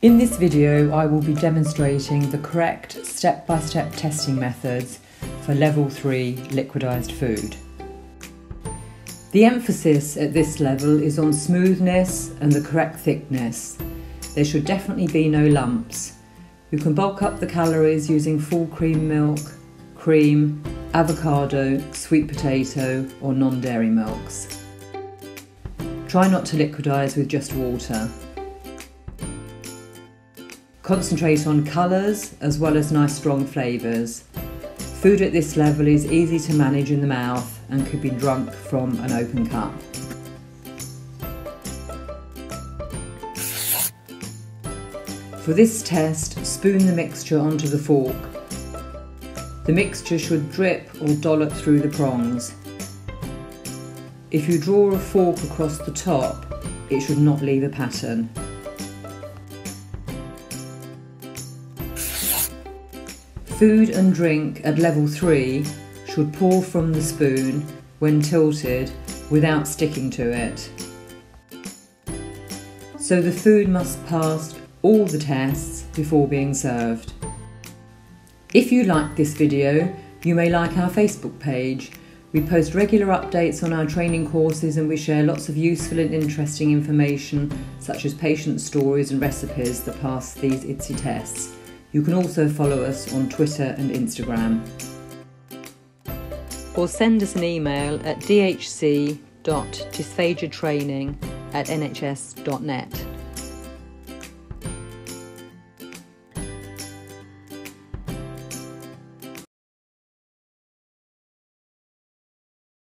In this video I will be demonstrating the correct step-by-step testing methods for level 3 liquidized food. The emphasis at this level is on smoothness and the correct thickness. There should definitely be no lumps. You can bulk up the calories using full cream milk, cream, avocado, sweet potato or non-dairy milks. Try not to liquidize with just water. Concentrate on colours as well as nice strong flavours. Food at this level is easy to manage in the mouth and could be drunk from an open cup. For this test, spoon the mixture onto the fork. The mixture should drip or dollop through the prongs. If you draw a fork across the top, it should not leave a pattern. Food and drink at level 3 should pour from the spoon when tilted without sticking to it. So the food must pass all the tests before being served. If you like this video, you may like our Facebook page. We post regular updates on our training courses and we share lots of useful and interesting information such as patient stories and recipes that pass these IDDSI tests. You can also follow us on Twitter and Instagram. Or send us an email at dhc.dysphagiatraining at nhs.net.